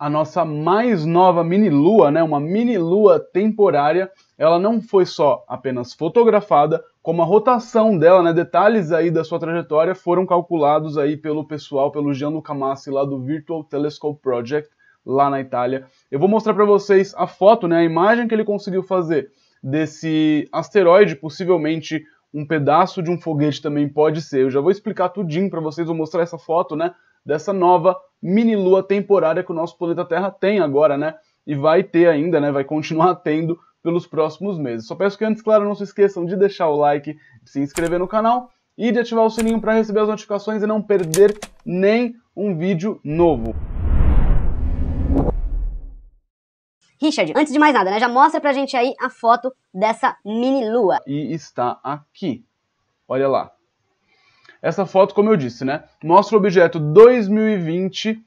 a nossa mais nova mini-lua, né, uma mini-lua temporária, ela não foi só apenas fotografada, como a rotação dela, né, detalhes aí da sua trajetória foram calculados aí pelo pessoal, pelo Gianluca Massi lá do Virtual Telescope Project, lá na Itália. Eu vou mostrar para vocês a foto, né, a imagem que ele conseguiu fazer desse asteroide, possivelmente um pedaço de um foguete também pode ser. Eu já vou explicar tudinho para vocês, vou mostrar essa foto, né, dessa nova mini lua temporária que o nosso planeta Terra tem agora, né? E vai ter ainda, né? Vai continuar tendo pelos próximos meses. Só peço que antes, claro, não se esqueçam de deixar o like, de se inscrever no canal e de ativar o sininho para receber as notificações e não perder nem um vídeo novo. Richard, antes de mais nada, né, já mostra pra gente aí a foto dessa mini lua. E está aqui. Olha lá. Essa foto, como eu disse, né, mostra o objeto 2020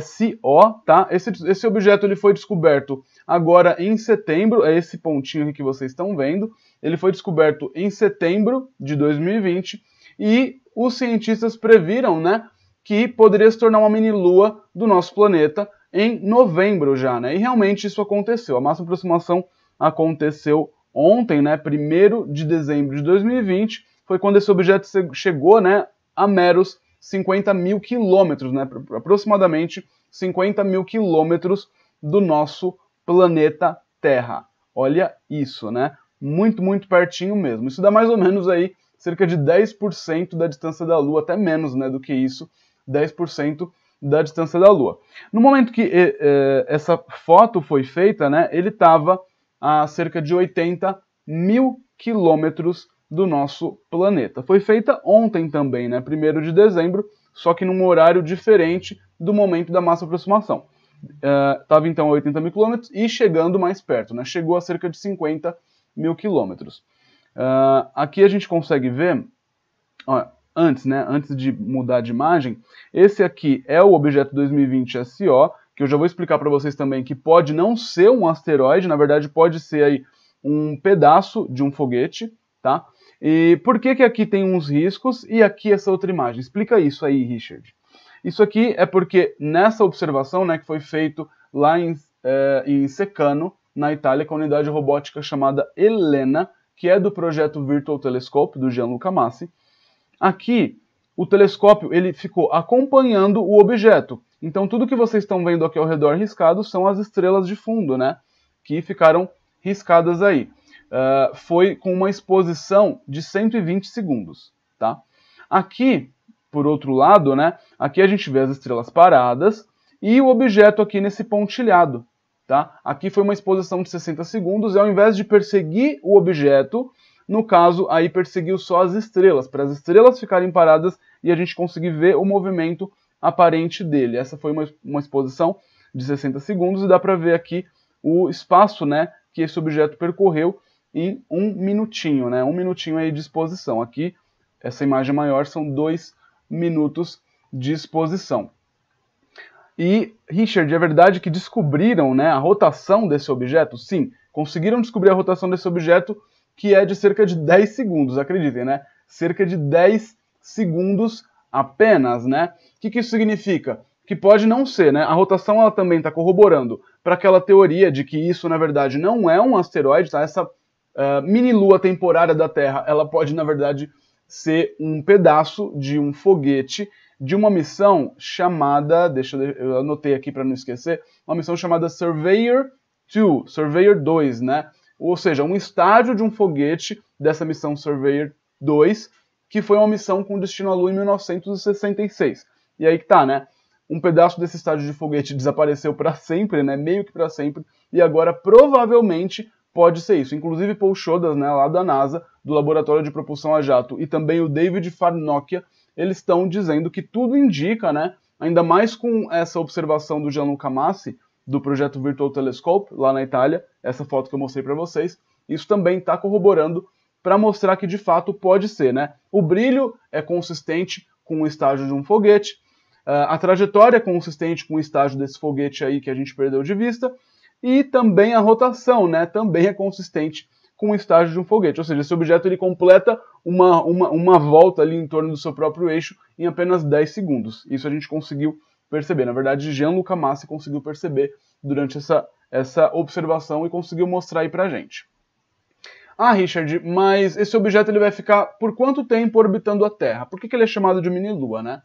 SO, tá? Esse, esse objeto ele foi descoberto agora em setembro, é esse pontinho aqui que vocês estão vendo. Ele foi descoberto em setembro de 2020 e os cientistas previram, né, que poderia se tornar uma mini-lua do nosso planeta em novembro já, né? E realmente isso aconteceu. A máxima aproximação aconteceu ontem, né, 1 de dezembro de 2020, foi quando esse objeto chegou né, a meros 50 mil quilômetros, né, aproximadamente 50 mil quilômetros do nosso planeta Terra. Olha isso, né? Muito, muito pertinho mesmo. Isso dá mais ou menos aí cerca de 10% da distância da Lua, até menos né, do que isso, 10% da distância da Lua. No momento que eh, essa foto foi feita, né, ele estava a cerca de 80 mil quilômetros do nosso planeta. Foi feita ontem também, né, 1 de dezembro, só que num horário diferente do momento da massa aproximação. Estava uh, então a 80 mil quilômetros e chegando mais perto, né, chegou a cerca de 50 mil quilômetros. Uh, aqui a gente consegue ver, ó, antes, né, antes de mudar de imagem, esse aqui é o objeto 2020 SO, que eu já vou explicar para vocês também que pode não ser um asteroide, na verdade pode ser aí um pedaço de um foguete, tá? E por que, que aqui tem uns riscos e aqui essa outra imagem? Explica isso aí, Richard. Isso aqui é porque nessa observação, né, que foi feito lá em, é, em Secano, na Itália, com a unidade robótica chamada Helena, que é do projeto Virtual Telescope, do Gianluca Massi, aqui o telescópio ele ficou acompanhando o objeto. Então tudo que vocês estão vendo aqui ao redor riscado são as estrelas de fundo, né, que ficaram riscadas aí uh, foi com uma exposição de 120 segundos. Tá? Aqui, por outro lado, né, aqui a gente vê as estrelas paradas e o objeto aqui nesse pontilhado. Tá? Aqui foi uma exposição de 60 segundos e ao invés de perseguir o objeto, no caso, aí perseguiu só as estrelas, para as estrelas ficarem paradas e a gente conseguir ver o movimento aparente dele. Essa foi uma, uma exposição de 60 segundos e dá para ver aqui o espaço né, que esse objeto percorreu em um minutinho, né? Um minutinho aí de exposição. Aqui, essa imagem maior são dois minutos de exposição. E, Richard, é verdade que descobriram né, a rotação desse objeto? Sim, conseguiram descobrir a rotação desse objeto, que é de cerca de 10 segundos, acreditem, né? Cerca de 10 segundos apenas, né? O que, que isso significa? Que pode não ser, né? A rotação ela também está corroborando para aquela teoria de que isso, na verdade, não é um asteroide, tá? Essa uh, mini-lua temporária da Terra, ela pode, na verdade, ser um pedaço de um foguete de uma missão chamada, deixa eu, eu anotei aqui para não esquecer, uma missão chamada Surveyor 2, Surveyor 2, né? Ou seja, um estágio de um foguete dessa missão Surveyor 2, que foi uma missão com destino à Lua em 1966. E aí que tá, né? Um pedaço desse estágio de foguete desapareceu para sempre, né? Meio que para sempre, e agora provavelmente pode ser isso. Inclusive Paul Chodas, né, lá da NASA, do Laboratório de Propulsão a Jato, e também o David Farnokia, eles estão dizendo que tudo indica, né, ainda mais com essa observação do Gianluca Massi, do projeto Virtual Telescope, lá na Itália, essa foto que eu mostrei para vocês, isso também está corroborando para mostrar que de fato pode ser, né? O brilho é consistente com o estágio de um foguete, uh, a trajetória é consistente com o estágio desse foguete aí que a gente perdeu de vista, e também a rotação, né, também é consistente com o estágio de um foguete, ou seja, esse objeto ele completa uma, uma, uma volta ali em torno do seu próprio eixo em apenas 10 segundos. Isso a gente conseguiu perceber. Na verdade, Jean-Luc Massi conseguiu perceber durante essa, essa observação e conseguiu mostrar aí pra gente. Ah, Richard, mas esse objeto ele vai ficar por quanto tempo orbitando a Terra? Por que, que ele é chamado de mini-lua, né?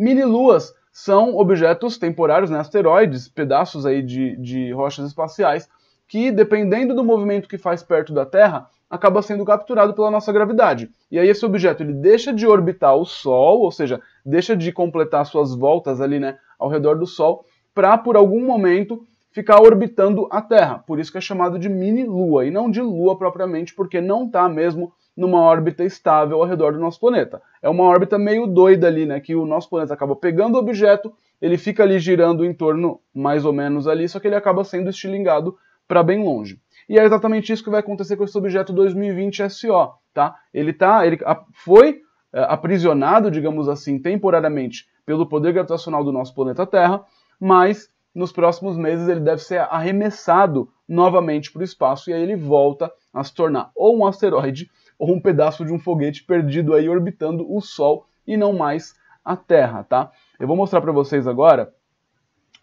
Mini-luas são objetos temporários, né, asteroides, pedaços aí de, de rochas espaciais, que, dependendo do movimento que faz perto da Terra, acaba sendo capturado pela nossa gravidade. E aí esse objeto ele deixa de orbitar o Sol, ou seja, deixa de completar suas voltas ali, né, ao redor do Sol, para por algum momento ficar orbitando a Terra. Por isso que é chamado de mini-lua e não de lua propriamente, porque não está mesmo numa órbita estável ao redor do nosso planeta. É uma órbita meio doida ali, né, que o nosso planeta acaba pegando o objeto, ele fica ali girando em torno mais ou menos ali, só que ele acaba sendo estilingado para bem longe. E é exatamente isso que vai acontecer com esse objeto 2020 SO, tá? Ele tá, ele foi é, aprisionado, digamos assim, temporariamente pelo poder gravitacional do nosso planeta Terra, mas nos próximos meses ele deve ser arremessado novamente para o espaço e aí ele volta a se tornar ou um asteroide ou um pedaço de um foguete perdido aí orbitando o Sol e não mais a Terra, tá? Eu vou mostrar para vocês agora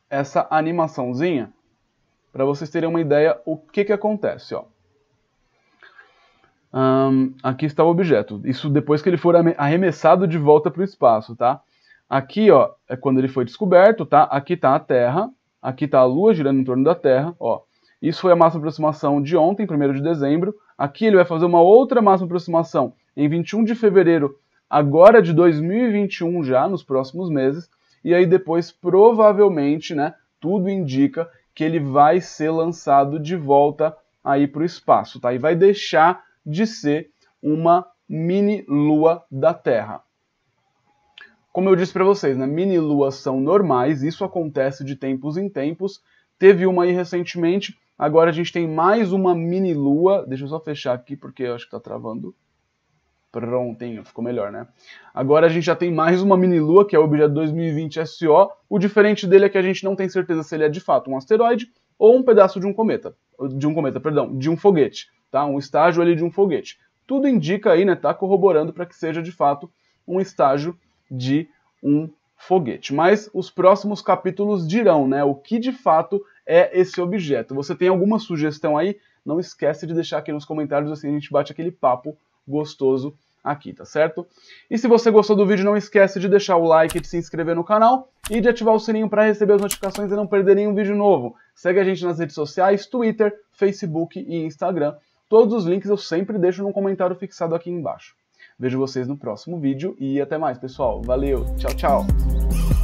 essa animaçãozinha para vocês terem uma ideia o que, que acontece. Ó. Um, aqui está o objeto. Isso depois que ele for arremessado de volta para o espaço, tá? Aqui, ó, é quando ele foi descoberto, tá? Aqui está a Terra, aqui está a Lua girando em torno da Terra, ó. Isso foi a máxima aproximação de ontem, 1 de dezembro. Aqui ele vai fazer uma outra máxima aproximação em 21 de fevereiro, agora de 2021 já, nos próximos meses. E aí depois, provavelmente, né, tudo indica que ele vai ser lançado de volta aí para o espaço, tá? E vai deixar de ser uma mini lua da Terra. Como eu disse para vocês, né, mini luas são normais, isso acontece de tempos em tempos. Teve uma aí recentemente, agora a gente tem mais uma mini lua. Deixa eu só fechar aqui porque eu acho que está travando. Prontinho, ficou melhor, né? Agora a gente já tem mais uma mini-lua, que é o objeto 2020 SO. O diferente dele é que a gente não tem certeza se ele é de fato um asteroide ou um pedaço de um cometa. De um cometa, perdão, de um foguete, tá? Um estágio ali de um foguete. Tudo indica aí, né? Tá corroborando para que seja de fato um estágio de um foguete. Mas os próximos capítulos dirão, né? O que de fato é esse objeto. Você tem alguma sugestão aí? Não esquece de deixar aqui nos comentários, assim a gente bate aquele papo gostoso aqui, tá certo? E se você gostou do vídeo, não esquece de deixar o like, de se inscrever no canal e de ativar o sininho para receber as notificações e não perder nenhum vídeo novo. Segue a gente nas redes sociais, Twitter, Facebook e Instagram. Todos os links eu sempre deixo num comentário fixado aqui embaixo. Vejo vocês no próximo vídeo e até mais, pessoal. Valeu, tchau, tchau!